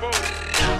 boom.